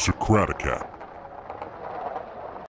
Socraticat.